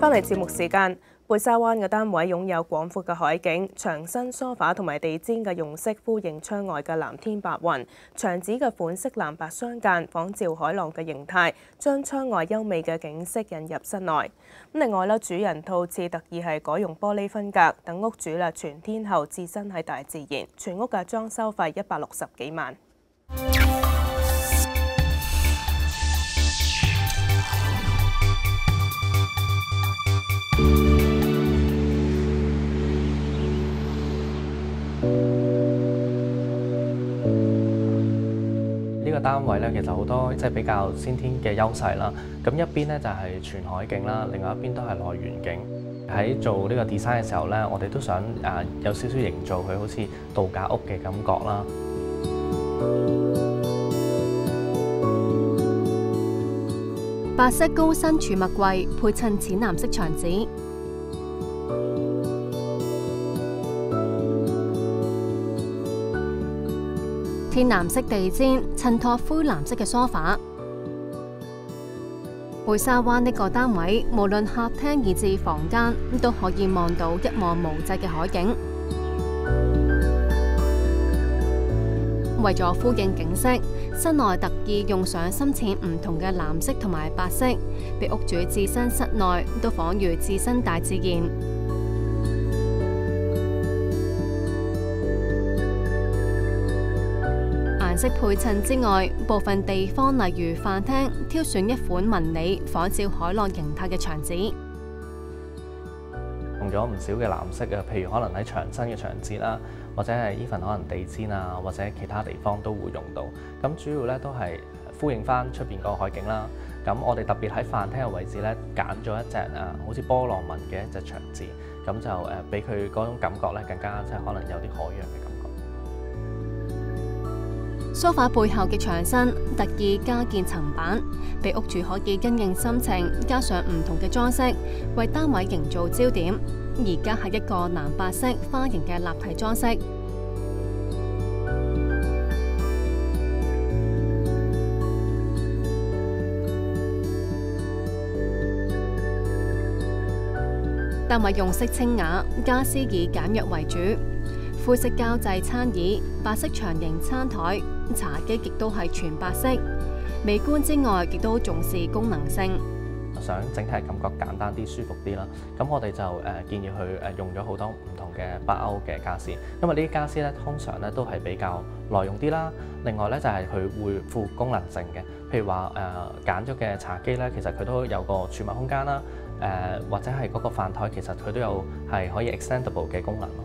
翻嚟節目時間，貝沙灣嘅單位擁有廣闊嘅海景，牆身梳化同埋地毡嘅用色呼應窗外嘅藍天白雲，牆紙嘅款式藍白相間，仿照海浪嘅形態，將窗外優美嘅景色引入室內。咁另外咧，主人套廁特意係改用玻璃分隔，等屋主啦全天候置身喺大自然。全屋嘅裝修費一百六十幾萬。個單位咧，其實好多即係比較先天嘅優勢啦。咁一邊咧就係全海景啦，另外一邊都係內園景。喺做呢個 design 嘅時候咧，我哋都想誒有少少營造佢好似度假屋嘅感覺啦。白色高身儲物櫃配襯淺藍色牆紙，天藍色地氈襯托灰藍色嘅梳化。貝沙灣呢個單位，無論客廳以至房間，都可以望到一望無際嘅海景。為咗呼应景色，室內特意用上深淺唔同嘅藍色同埋白色，俾屋主置身室內都仿如置身大自然。色配襯之外，部分地方例如飯廳，挑選一款紋理仿照海浪形態嘅牆紙。用咗唔少嘅藍色啊，譬如可能喺牆身嘅牆紙啦，或者係 even 可能地氈啊，或者其他地方都會用到。咁主要咧都係呼應翻出邊個海景啦。咁我哋特別喺飯廳嘅位置咧，揀咗一隻啊好似波浪紋嘅一隻牆紙，咁就誒俾佢嗰種感覺咧更加即係可能有啲海洋嘅感覺。梳化背後嘅牆身特意加建層板，俾屋主可以因應心情加上唔同嘅裝飾，為單位營造焦點。而家係一個藍白色花形嘅立體裝飾。單位用色清雅，家私以簡約為主，灰色膠製餐椅、白色長形餐台、茶几亦都係全白色。美觀之外，亦都重視功能性。想整體感覺簡單啲、舒服啲啦，咁我哋就誒建議佢誒用咗好多唔同嘅北歐嘅家私，因為呢啲家私咧通常咧都係比較耐用啲啦。另外咧就係佢會富功能性嘅，譬如話誒揀咗嘅茶几咧，其實佢都有個儲物空間啦，誒或者係嗰個飯台其實佢都有係可以 extendable 嘅功能咯。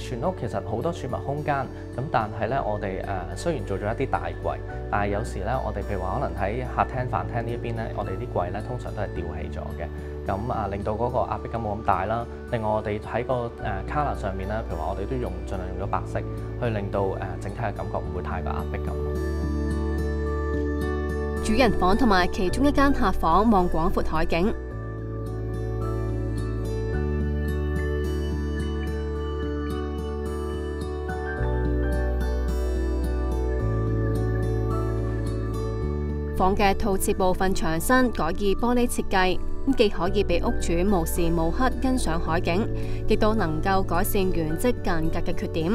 全屋其實好多儲物空間，咁但係咧，我哋誒雖然做咗一啲大櫃，但係有時咧，我哋譬如話可能喺客廳、飯廳呢一邊咧，我哋啲櫃咧通常都係吊起咗嘅，咁啊令到嗰個壓迫感冇咁大啦。另外我哋喺個誒 color 上面咧，譬如話我哋都用盡量用咗白色，去令到誒整體嘅感覺唔會太過壓迫感。主人房同埋其中一間客房望廣闊海景。房嘅套廁部分墙身改以玻璃設計，既可以俾屋主無時無刻欣赏海景，亦都能夠改善原則間隔嘅缺點。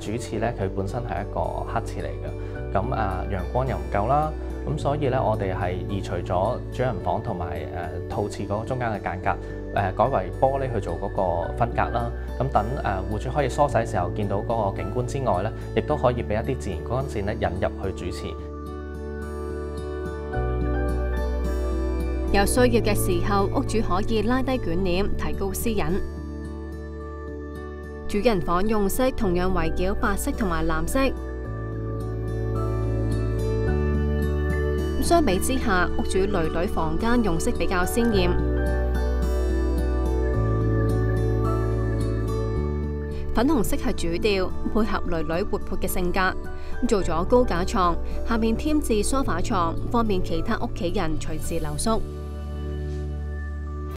主厕咧，佢本身係一個黑廁嚟嘅，咁啊陽光又唔夠啦，咁所以咧我哋係移除咗主人房同埋诶套廁嗰個中間嘅間隔，誒改為玻璃去做嗰個分隔啦。咁等誒戶主可以梳洗嘅時候見到嗰個景觀之外咧，亦都可以俾一啲自然光線咧引入去主廁。有需要嘅時候，屋主可以拉低捲簾，提高私隱。主人房用色同樣圍繞白色同埋藍色。相比之下，屋主囡囡房間用色比較鮮豔。粉紅色係主調，配合囡囡活潑嘅性格。做咗高架床，下面添置梳化床，方便其他屋企人隨時留宿。